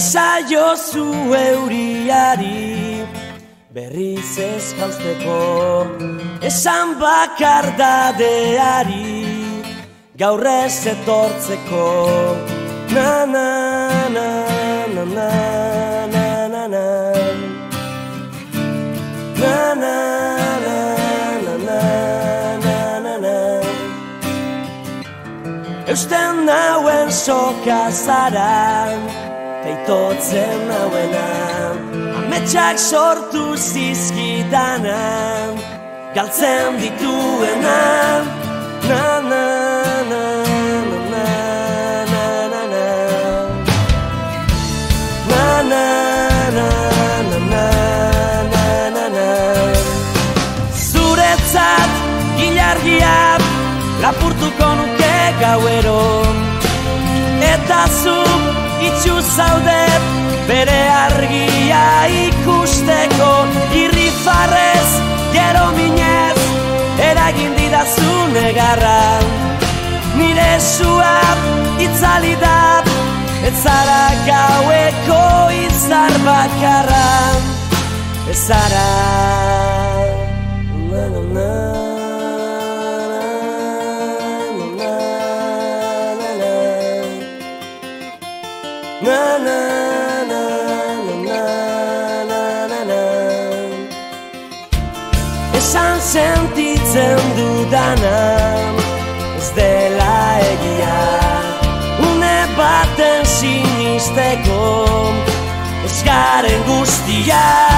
Esa jozu euriari berriz ez jauzteko Esan bakar dadeari gaur ez etortzeko Na na na na na na na na Na na Eusten nauen soka zara Teitotzen nauena Ametsak sortu zizkidana Galtzen dituena Na na na na na na na na Na na na na na na na na Zuretzat gilargia lapurtuko nuke gauero Eta zu itxu zaude bere argia ikusteko Irri farrez, gero minez, eragin didazu negarra. Nire sua itzali da, ez zara gaueko izar bakarra. Ez zara Na na na na na na na. Esan sentitzen dudana Ez dela egia. Une baten sinisteko Ez garen guztian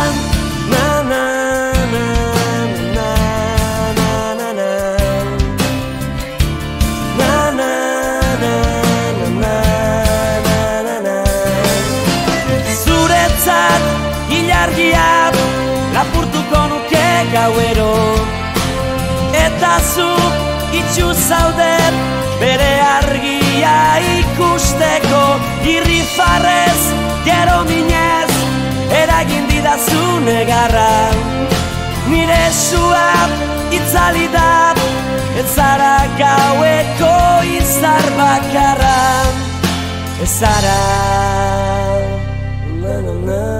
hilargia lapurtuko nuke gauero. Eta zu itxu zaude bere argia ikusteko Irri farrez, gero minez, eragin didazu negarra Nire sua itzali da, ez zara gaueko izar bakarra. Ez zara na na na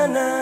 sana